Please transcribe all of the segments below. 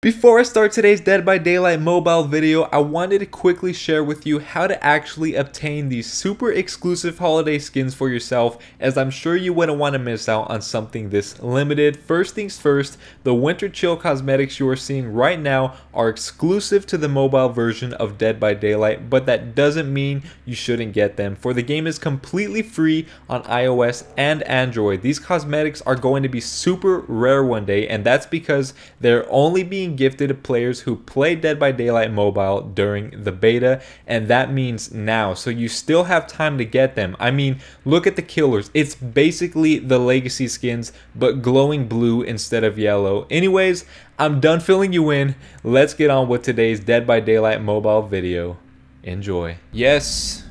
Before I start today's Dead by Daylight mobile video, I wanted to quickly share with you how to actually obtain these super exclusive holiday skins for yourself as I'm sure you wouldn't want to miss out on something this limited. First things first, the Winter Chill cosmetics you are seeing right now are exclusive to the mobile version of Dead by Daylight, but that doesn't mean you shouldn't get them. For the game is completely free on iOS and Android. These cosmetics are going to be super rare one day and that's because they're only being being gifted to players who play Dead by Daylight Mobile during the beta, and that means now. So you still have time to get them. I mean, look at the killers. It's basically the legacy skins, but glowing blue instead of yellow. Anyways, I'm done filling you in. Let's get on with today's Dead by Daylight Mobile video. Enjoy. Yes,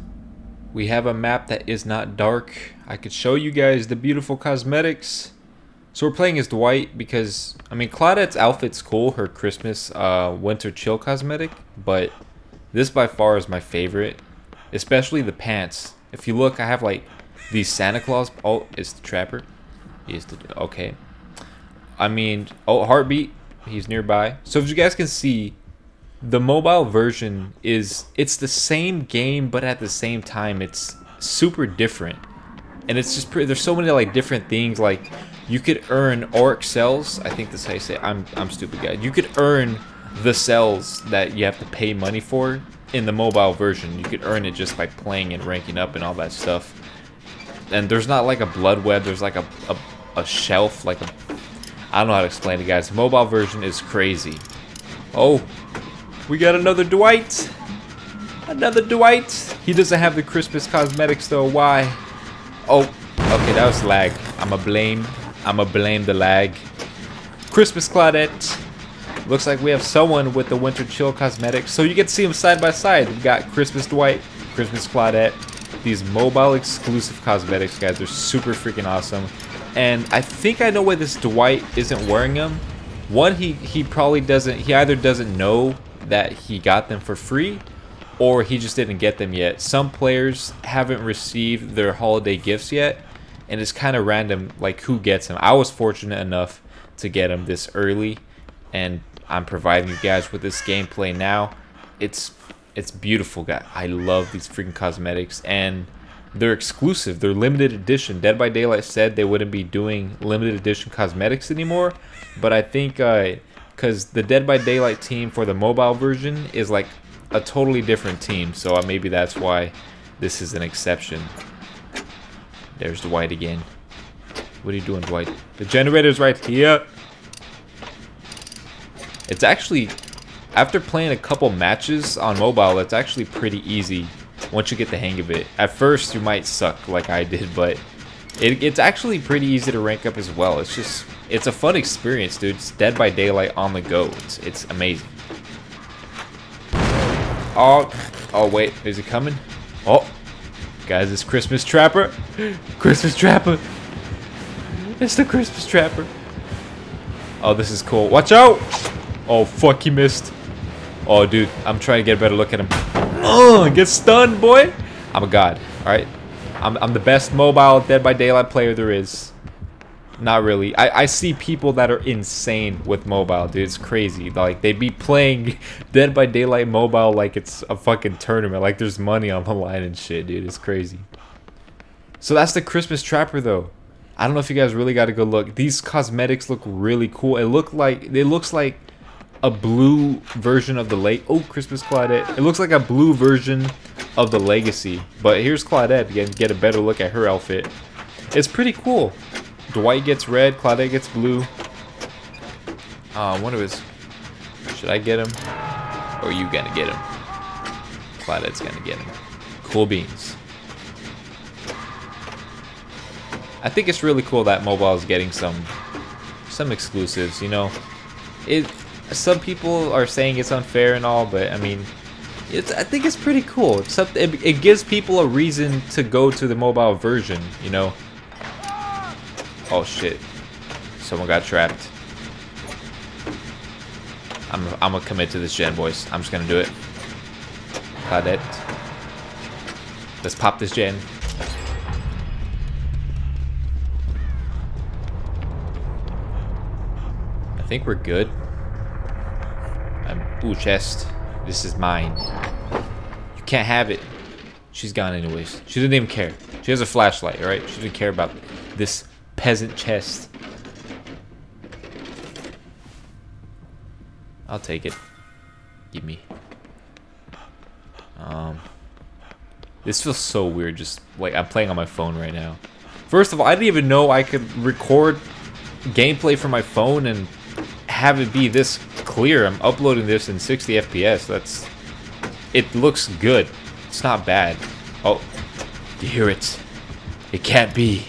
we have a map that is not dark. I could show you guys the beautiful cosmetics. So we're playing as Dwight because, I mean, Claudette's outfit's cool, her Christmas uh, winter chill cosmetic, but this by far is my favorite, especially the pants. If you look, I have like these Santa Claus, oh, it's the Trapper. He's the, okay. I mean, oh, Heartbeat, he's nearby. So if you guys can see, the mobile version is, it's the same game, but at the same time, it's super different. And it's just, there's so many like different things, like you could earn Auric cells. I think that's how you say it. I'm, I'm stupid, guy. You could earn the cells that you have to pay money for in the mobile version. You could earn it just by playing and ranking up and all that stuff. And there's not like a blood web. There's like a, a, a shelf, like a... I don't know how to explain it, guys. The mobile version is crazy. Oh, we got another Dwight. Another Dwight. He doesn't have the Christmas cosmetics, though. Why? Oh, okay, that was lag. I'ma blame I'ma blame the lag. Christmas Claudette. Looks like we have someone with the Winter Chill cosmetics. So you get to see them side by side. We've got Christmas Dwight, Christmas Claudette. These mobile exclusive cosmetics, guys, they're super freaking awesome. And I think I know why this Dwight isn't wearing them. One, he, he probably doesn't, he either doesn't know that he got them for free or he just didn't get them yet. Some players haven't received their holiday gifts yet and it's kind of random like who gets them. I was fortunate enough to get them this early, and I'm providing you guys with this gameplay now. It's it's beautiful, guy. I love these freaking cosmetics, and they're exclusive. They're limited edition. Dead by Daylight said they wouldn't be doing limited edition cosmetics anymore, but I think because uh, the Dead by Daylight team for the mobile version is like a totally different team, so uh, maybe that's why this is an exception. There's Dwight again. What are you doing, Dwight? The generator's right here. It's actually, after playing a couple matches on mobile, it's actually pretty easy once you get the hang of it. At first, you might suck like I did, but it, it's actually pretty easy to rank up as well. It's just, it's a fun experience, dude. It's Dead by Daylight on the go. It's, it's amazing. Oh, oh wait, is he coming? Oh, Guys, it's Christmas Trapper. Christmas Trapper. It's the Christmas Trapper. Oh, this is cool. Watch out! Oh, fuck, he missed. Oh, dude, I'm trying to get a better look at him. Oh, get stunned, boy. I'm a god, alright? I'm, I'm the best mobile Dead by Daylight player there is. Not really. I, I see people that are insane with mobile, dude. It's crazy. Like, they be playing Dead by Daylight mobile like it's a fucking tournament. Like, there's money on the line and shit, dude. It's crazy. So that's the Christmas Trapper, though. I don't know if you guys really got a good look. These cosmetics look really cool. It look like it looks like a blue version of the late. Oh, Christmas Claudette. It looks like a blue version of the Legacy. But here's Claudette. Can get a better look at her outfit. It's pretty cool. Dwight gets red, Claudette gets blue. Uh, one of his. Should I get him? Or are you gonna get him? Claudette's gonna get him. Cool beans. I think it's really cool that mobile is getting some some exclusives, you know. It some people are saying it's unfair and all, but I mean it's I think it's pretty cool. It's it, it gives people a reason to go to the mobile version, you know. Oh shit. Someone got trapped. I'm, I'm gonna commit to this gen, boys. I'm just gonna do it. Got it. Let's pop this gen. I think we're good. Ooh, chest. This is mine. You can't have it. She's gone anyways. She didn't even care. She has a flashlight, alright? She didn't care about this peasant chest. I'll take it. Give me. Um, this feels so weird. Just like I'm playing on my phone right now. First of all, I didn't even know I could record gameplay from my phone and have it be this clear. I'm uploading this in 60 FPS. That's it looks good. It's not bad. Oh, you hear it? It can't be.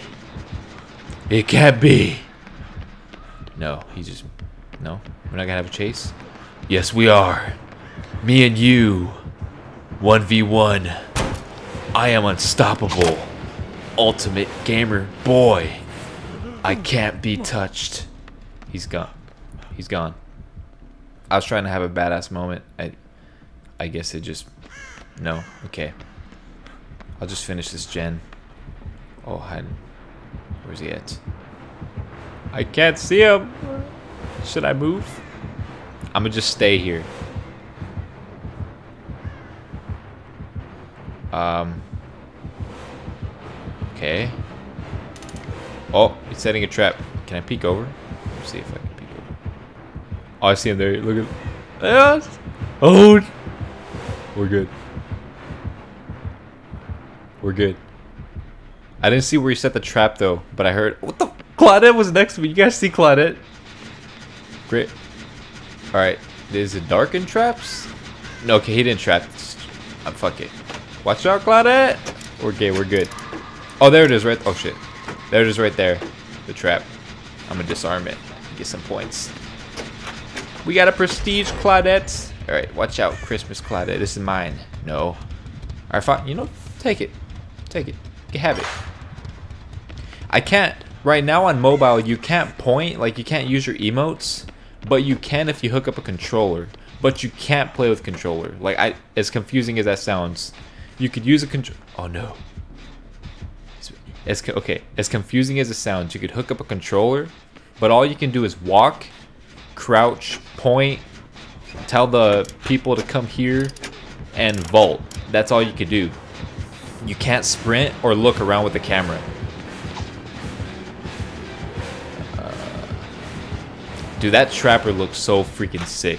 It can't be. No, he just no. We're not gonna have a chase. Yes, we are. Me and you. 1v1. I am unstoppable. Ultimate gamer boy. I can't be touched. He's gone. He's gone. I was trying to have a badass moment. I I guess it just no. Okay. I'll just finish this gen. Oh, hide. Where's he at? I can't see him. Should I move? I'm gonna just stay here. Um. Okay. Oh, he's setting a trap. Can I peek over? Let's see if I can peek over. Oh, I see him there. Look at. Yes. Oh. We're good. We're good. I didn't see where he set the trap though, but I heard. What the? Claudette was next to me. You guys see Claudette? Great. Alright. Is it darkened traps? No, okay, he didn't trap. Oh, fuck it. Watch out, Claudette! We're Okay, we're good. Oh, there it is, right? Oh, shit. There it is right there. The trap. I'm gonna disarm it. Get some points. We got a prestige Claudette. Alright, watch out, Christmas Claudette. This is mine. No. Alright, fine. You know, take it. Take it. Have it. I can't. Right now on mobile, you can't point. Like, you can't use your emotes. But you can if you hook up a controller. But you can't play with controller. Like, I, as confusing as that sounds, you could use a control. Oh no. As okay, as confusing as it sounds, you could hook up a controller, but all you can do is walk, crouch, point, tell the people to come here, and vault. That's all you could do. You can't sprint or look around with the camera. Dude, that trapper looks so freaking sick.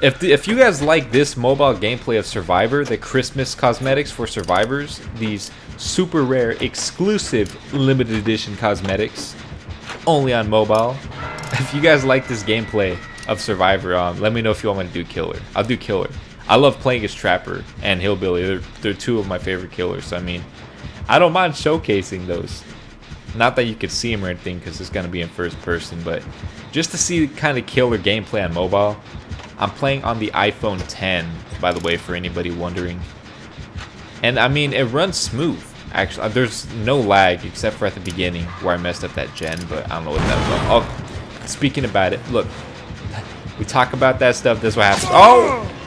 If, the, if you guys like this mobile gameplay of Survivor, the Christmas cosmetics for Survivors, these super rare, exclusive, limited edition cosmetics, only on mobile. If you guys like this gameplay of Survivor, um, let me know if you want me to do Killer. I'll do Killer. I love playing as Trapper and Hillbilly. They're, they're two of my favorite killers. I mean, I don't mind showcasing those. Not that you could see them or anything because it's going to be in first person, but just to see kind of killer gameplay on mobile. I'm playing on the iPhone 10, by the way, for anybody wondering. And I mean, it runs smooth. Actually, uh, there's no lag except for at the beginning where I messed up that gen, but I don't know what that was. Oh, speaking about it, look, we talk about that stuff. This what happens. Oh,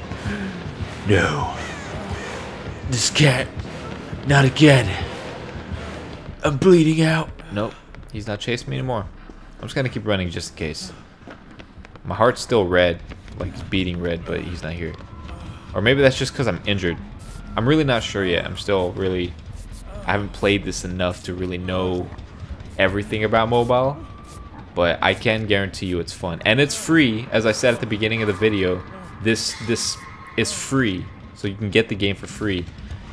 no, this cat, not again. I'm bleeding out. Nope, he's not chasing me anymore. I'm just gonna keep running just in case. My heart's still red, like it's beating red, but he's not here. Or maybe that's just because I'm injured. I'm really not sure yet. I'm still really... I haven't played this enough to really know everything about mobile. But I can guarantee you it's fun. And it's free, as I said at the beginning of the video. This, this is free, so you can get the game for free.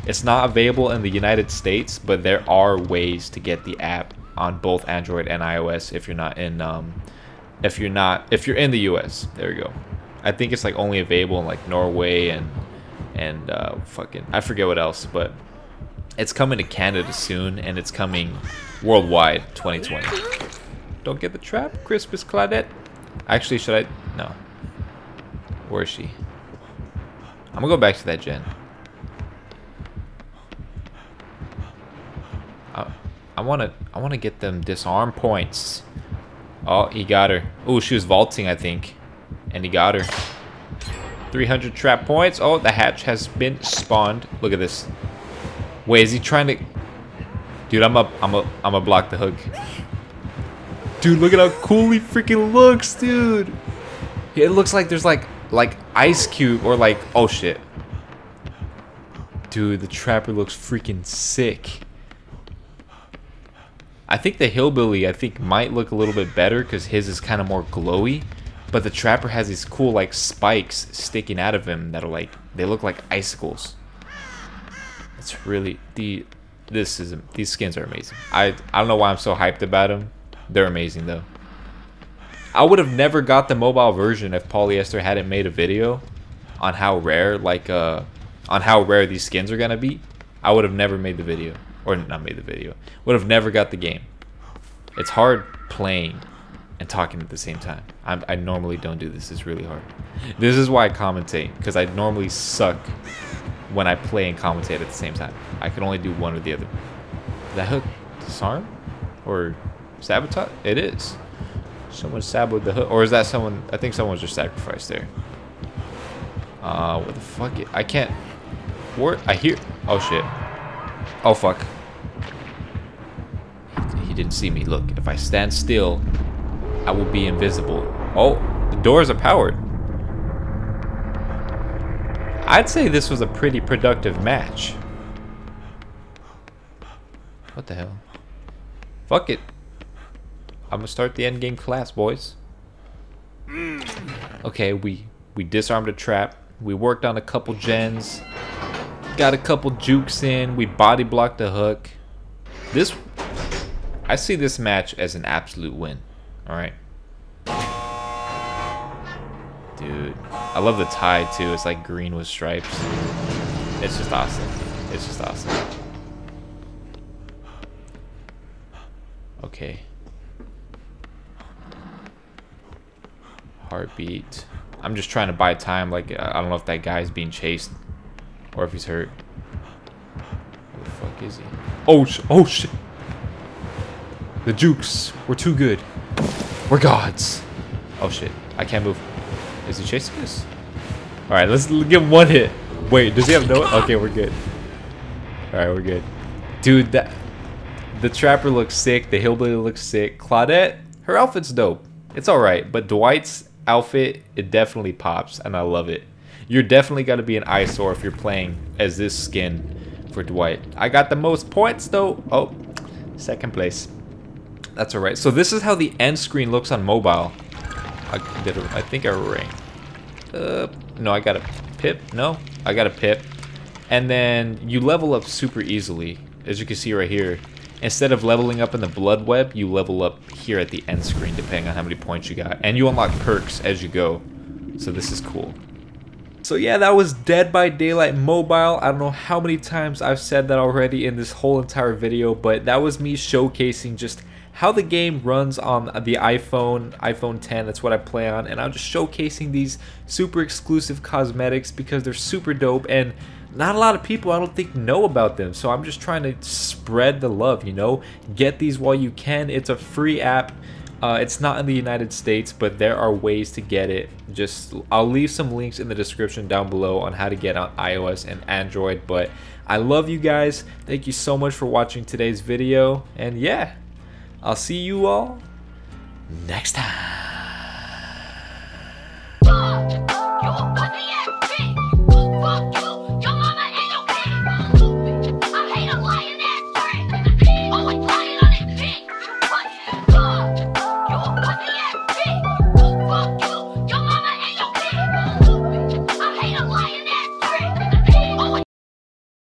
It's not available in the United States, but there are ways to get the app on both Android and iOS if you're not in um, if you're not if you're in the US. There you go. I think it's like only available in like Norway and and uh, fucking I forget what else, but it's coming to Canada soon and it's coming worldwide 2020. Don't get the trap, Christmas Claudette. Actually, should I? No. Where is she? I'm gonna go back to that gen. I wanna I wanna get them disarm points. Oh, he got her. Oh, she was vaulting, I think. And he got her. 300 trap points. Oh, the hatch has been spawned. Look at this. Wait, is he trying to... Dude, I'm up. I'm a. I'm a block the hook. Dude, look at how cool he freaking looks, dude. It looks like there's like like Ice Cube or like oh shit. Dude, the Trapper looks freaking sick. I think the Hillbilly, I think, might look a little bit better because his is kind of more glowy. But the Trapper has these cool, like, spikes sticking out of him that are, like, they look like icicles. It's really, the, this is, these skins are amazing. I, I don't know why I'm so hyped about them. They're amazing, though. I would have never got the mobile version if Polyester hadn't made a video on how rare, like, uh, on how rare these skins are to be. I would have never made the video or not made the video, would have never got the game. It's hard playing and talking at the same time. I'm, i normally don't do this. It's really hard. This is why I commentate, because I normally suck when I play and commentate at the same time. I can only do one or the other. That hook disarm? Or sabotage? It is. Someone saboted the hook. Or is that someone? I think someone was just sacrificed there. Uh, what the fuck? It I can't. Where? I hear. Oh shit. Oh fuck He didn't see me. Look, if I stand still, I will be invisible. Oh, the doors are powered. I'd say this was a pretty productive match. What the hell? Fuck it. I'm gonna start the endgame class, boys. Okay, we we disarmed a trap. We worked on a couple gens. Got a couple jukes in. We body blocked a hook. This I see this match as an absolute win. Alright. Dude. I love the tie too. It's like green with stripes. It's just awesome. It's just awesome. Okay. Heartbeat. I'm just trying to buy time. Like, I don't know if that guy's being chased. Or if he's hurt. Where the fuck is he? Oh, oh shit. The jukes were too good. We're gods. Oh shit. I can't move. Is he chasing us? Alright, let's give him one hit. Wait, does he have no? Okay, we're good. Alright, we're good. Dude, that the trapper looks sick. The hillbilly looks sick. Claudette, her outfit's dope. It's alright, but Dwight's outfit, it definitely pops, and I love it. You're definitely going to be an eyesore if you're playing as this skin for Dwight. I got the most points, though. Oh, second place. That's alright. So this is how the end screen looks on mobile. I did a, I think I ring. Uh, no, I got a pip. No, I got a pip. And then you level up super easily, as you can see right here. Instead of leveling up in the blood web, you level up here at the end screen, depending on how many points you got. And you unlock perks as you go. So this is cool. So yeah, that was Dead by Daylight Mobile. I don't know how many times I've said that already in this whole entire video, but that was me showcasing just how the game runs on the iPhone, iPhone 10, that's what I play on, and I'm just showcasing these super exclusive cosmetics because they're super dope and not a lot of people I don't think know about them. So I'm just trying to spread the love you know? Get these while you can. It's a free app. Uh, it's not in the United States but there are ways to get it. Just I'll leave some links in the description down below on how to get on iOS and Android but I love you guys. Thank you so much for watching today's video and yeah I'll see you all next time.